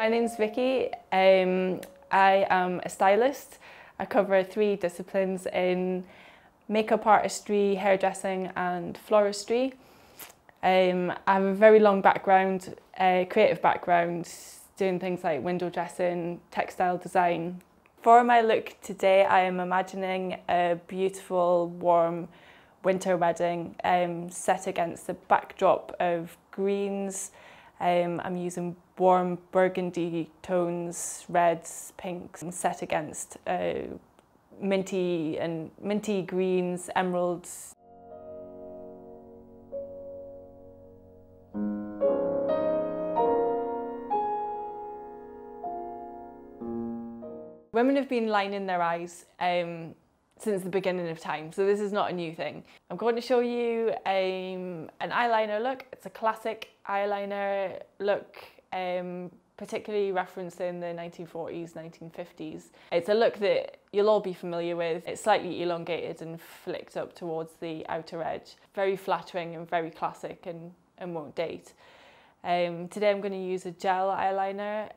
My name's Vicky. Um, I am a stylist. I cover three disciplines in makeup artistry, hairdressing and floristry. Um, I have a very long background, uh, creative background, doing things like window dressing, textile design. For my look today, I am imagining a beautiful, warm winter wedding um, set against the backdrop of greens. Um, I'm using warm burgundy tones, reds, pinks, set against uh, minty and minty greens, emeralds. Women have been lining their eyes um, since the beginning of time, so this is not a new thing. I'm going to show you um, an eyeliner look. It's a classic eyeliner look um, particularly referencing the 1940s, 1950s. It's a look that you'll all be familiar with. It's slightly elongated and flicked up towards the outer edge. Very flattering and very classic and, and won't date. Um, today I'm going to use a gel eyeliner.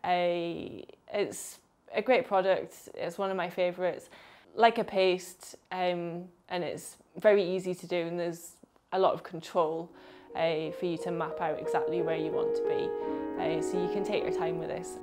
It's a great product. It's one of my favourites. like a paste um, and it's very easy to do and there's a lot of control uh, for you to map out exactly where you want to be. Uh, so you can take your time with this.